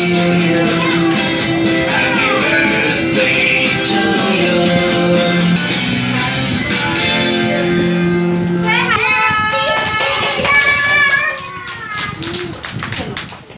you.